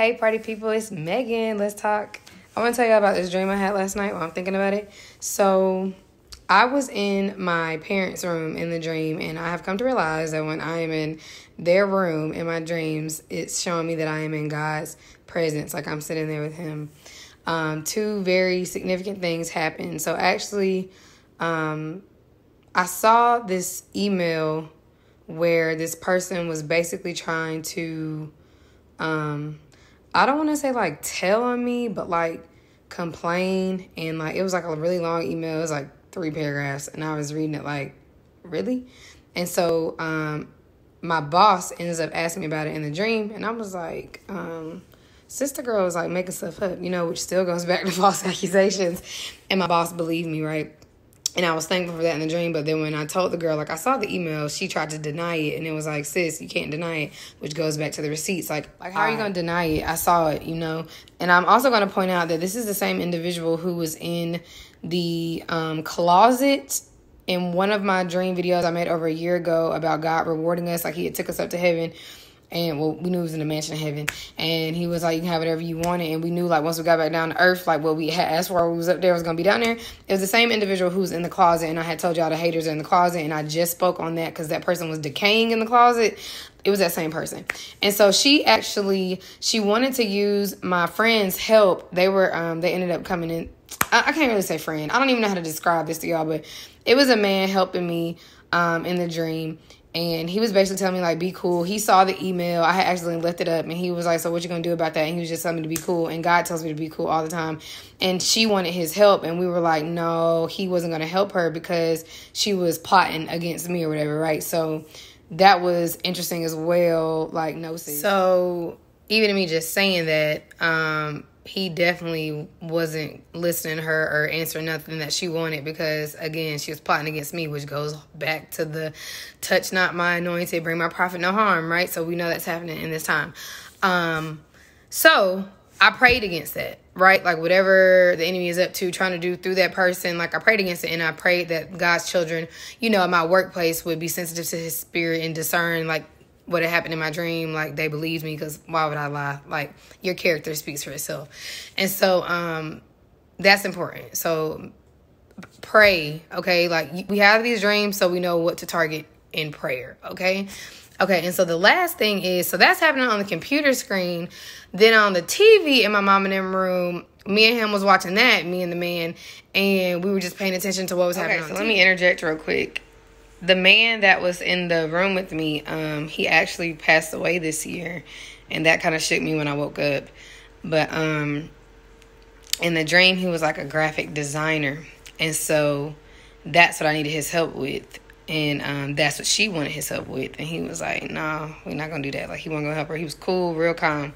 Hey, party people, it's Megan. Let's talk. I want to tell you about this dream I had last night while I'm thinking about it. So, I was in my parents' room in the dream, and I have come to realize that when I am in their room in my dreams, it's showing me that I am in God's presence, like I'm sitting there with Him. Um, two very significant things happened. So, actually, um, I saw this email where this person was basically trying to um I don't want to say like tell on me, but like complain and like it was like a really long email. It was like three paragraphs and I was reading it like really? And so um my boss ends up asking me about it in the dream and I was like um sister girl was like making stuff up, you know, which still goes back to false accusations. And my boss believed me, right? And I was thankful for that in the dream. But then when I told the girl, like I saw the email, she tried to deny it, and it was like, "Sis, you can't deny it," which goes back to the receipts. Like, like how are you gonna deny it? I saw it, you know. And I'm also gonna point out that this is the same individual who was in the um, closet in one of my dream videos I made over a year ago about God rewarding us, like He had took us up to heaven and well, we knew it was in the mansion of heaven. And he was like, you can have whatever you wanted. And we knew like once we got back down to earth, like what we had asked for, we was up there was gonna be down there. It was the same individual who's in the closet, and I had told y'all the haters are in the closet, and I just spoke on that because that person was decaying in the closet. It was that same person, and so she actually she wanted to use my friend's help. They were um they ended up coming in. I, I can't really say friend. I don't even know how to describe this to y'all, but it was a man helping me um in the dream and he was basically telling me like be cool. He saw the email. I had accidentally left it up and he was like so what you gonna do about that? And he was just telling me to be cool and god tells me to be cool all the time. And she wanted his help and we were like no he wasn't gonna help her because she was plotting against me or whatever right? So that was interesting as well like no so even me just saying that um he definitely wasn't listening to her or answering nothing that she wanted because again she was plotting against me which goes back to the touch not my anointed bring my prophet no harm right? So we know that's happening in this time. Um so i prayed against that right? Like whatever the enemy is up to trying to do through that person like i prayed against it and i prayed that god's children you know in my workplace would be sensitive to his spirit and discern like what had happened in my dream, like they believed me because why would I lie? Like your character speaks for itself. And so um that's important. So pray, okay? Like we have these dreams so we know what to target in prayer, okay? Okay, and so the last thing is so that's happening on the computer screen. Then on the TV in my mom and them room, me and him was watching that, me and the man, and we were just paying attention to what was happening. Okay, so let me interject real quick the man that was in the room with me, um, he actually passed away this year, and that kind of shook me when I woke up. But um, in the dream, he was like a graphic designer, and so that's what I needed his help with, and um, that's what she wanted his help with, and he was like, "No, nah, we're not gonna do that." Like he wasn't gonna help her. He was cool, real calm.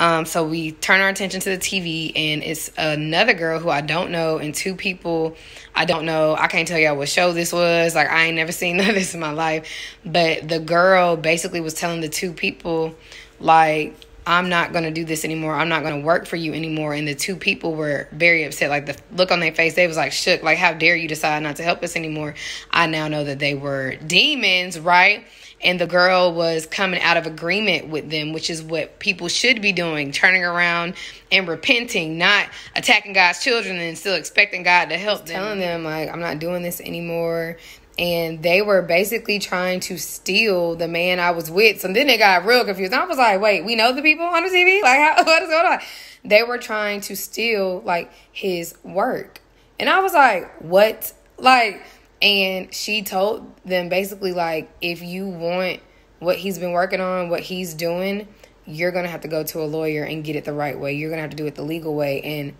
Um, so we turn our attention to the TV, and it's another girl who I don't know, and two people I don't know. I can't tell y'all what show this was. Like, I ain't never seen none of this in my life. But the girl basically was telling the two people, like, I'm not going to do this anymore. I'm not going to work for you anymore. And the two people were very upset. Like, the look on their face, they was like shook. Like, how dare you decide not to help us anymore? I now know that they were demons, right? and the girl was coming out of agreement with them, which is what people should be doing, turning around and repenting, not attacking God's children and still expecting God to help them. Telling them like I'm not doing this anymore. And they were basically trying to steal the man I was with. So then they got real confused. I was like, wait, we know the people on the TV? Like, how, what is going on? They were trying to steal like his work. And I was like, what? Like, and she told them basically like if you want what he's been working on, what he's doing, you're going to have to go to a lawyer and get it the right way. You're going to have to do it the legal way and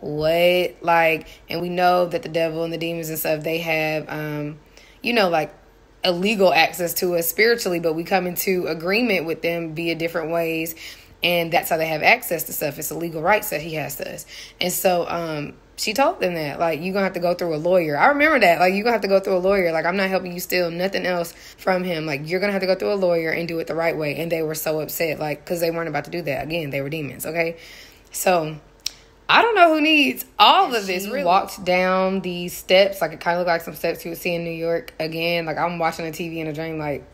what like and we know that the devil and the demons and stuff they have um you know like illegal access to us spiritually, but we come into agreement with them via different ways and that's how they have access to stuff. It's a legal rights that he has to us. And so um she told them that like you're gonna have to go through a lawyer. I remember that like you're gonna have to go through a lawyer. Like i'm not helping you steal nothing else from him. Like you're gonna have to go through a lawyer and do it the right way. And they were so upset like because they weren't about to do that. Again they were demons okay? So i don't know who needs all of this really walked down these steps like it kind of looked like some steps you would see in new york again like i'm watching the tv in a dream like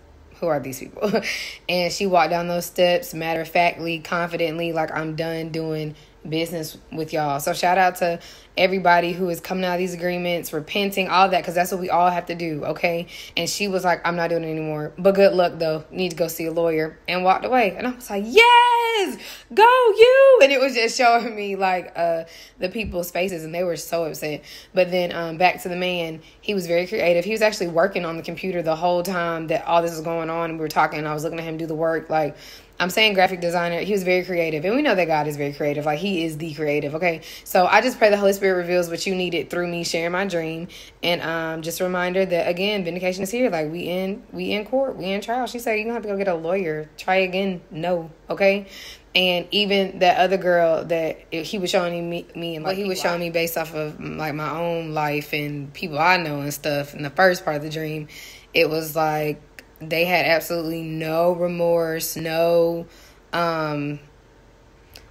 who are these people? and she walked down those steps, matter of factly, confidently, like I'm done doing business with y'all. So shout out to everybody who is coming out of these agreements, repenting, all that, because that's what we all have to do, okay? And she was like, I'm not doing it anymore. But good luck though. Need to go see a lawyer and walked away. And I was like, Yes, go you. And it was just showing me like uh the people's faces and they were so upset. But then um back to the man, he was very creative. He was actually working on the computer the whole time that all this was going on and we were talking and I was looking at him do the work like I'm saying graphic designer. He was very creative. And we know that God is very creative. Like he is the creative. Okay. So I just pray the Holy Spirit reveals what you needed through me sharing my dream. And um just a reminder that again, vindication is here. Like we in we in court. We in trial. She said you're gonna have to go get a lawyer. Try again. No. Okay. And even that other girl that he was showing me, me and like he was showing me based off of like my own life and people I know and stuff in the first part of the dream, it was like they had absolutely no remorse, no um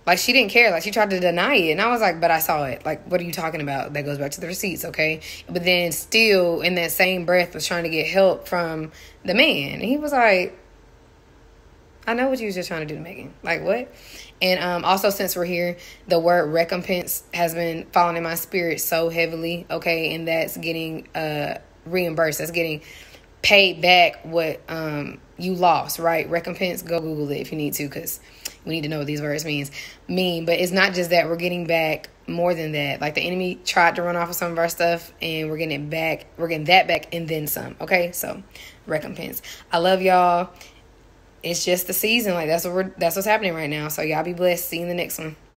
like she didn't care. Like she tried to deny it. And I was like, but I saw it. Like, what are you talking about? That goes back to the receipts, okay? But then still in that same breath was trying to get help from the man. And he was like, I know what you was just trying to do to Megan. Like what? And um, also since we're here, the word recompense has been falling in my spirit so heavily, okay, and that's getting uh reimbursed. That's getting paid back what um you lost, right? Recompense, go Google it if you need to, because we need to know what these words means mean. But it's not just that we're getting back more than that. Like the enemy tried to run off of some of our stuff, and we're getting it back. We're getting that back and then some. Okay, so recompense. I love y'all. It's just the season. Like that's what we're that's what's happening right now. So y'all be blessed. See you in the next one.